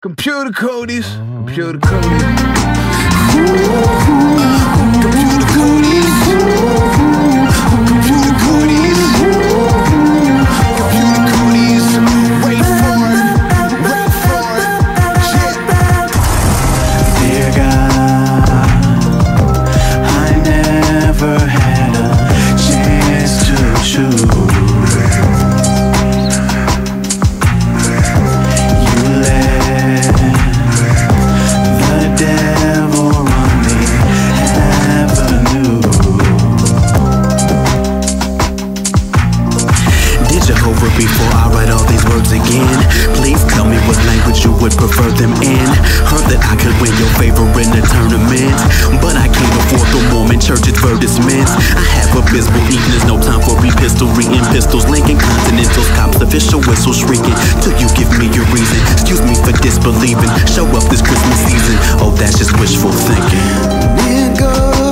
Computer cooties, computer cooties. Jehovah before I write all these words again? Please tell me what language you would prefer them in. Heard that I could win your favor in a tournament, but I can't afford the Mormon church advertisements. I have abysmal evenings, no time for epistle reading pistols, linking continentals, cops, official whistle shrieking. Till you give me your reason. Excuse me for disbelieving. Show up this Christmas season. Oh, that's just wishful thinking. Nigga, please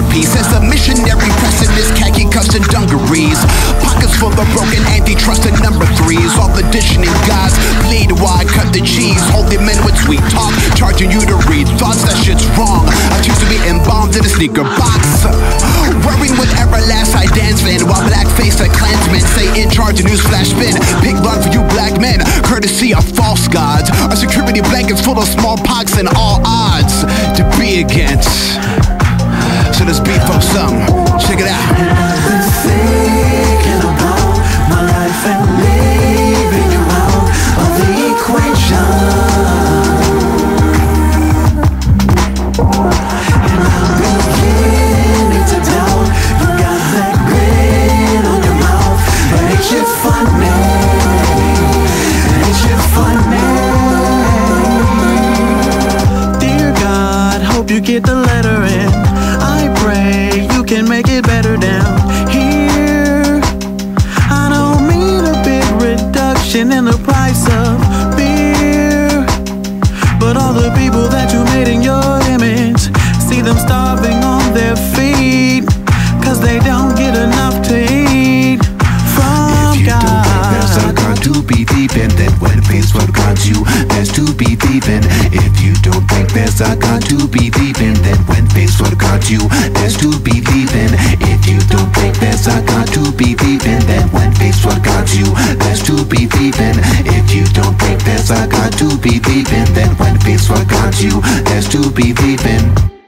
and butler. A missionary pressing his khaki and dungarees. Pockets full of broken antitrust and number threes. All auditioning guys bleed while I cut the cheese. Holy men with sweet talk, charging you to read thoughts. That shit's wrong. I choose to be embalmed in a sneaker box. Worrying with everlast I dance van while blackface a clansmen say in charge of newsflash spin. Big blood for you black men, courtesy of false gods. Our security blankets full of smallpox and all odds to be against. So let's beat for some. Check it out. thinking about my life and leaving you out of the equation. And I'm beginning to doubt you got that grin on your mouth. But ain't funny? Ain't funny? Dear God, hope you get the letter in. Reduction in the price of beer. But all the people that you made in your image, see them starving on their feet. Cause they don't get enough to eat from If you don't think there's a God. God to be thieving, then when face what God you, there's to be thieving. If you don't there's a God to be thieving, then when what God you, there's to be thieving. If you don't think there's a God to be thieving, then when what God you, there's to be thieving. If you don't think there's a God to be thieving, then when what God you, there's to be thieving.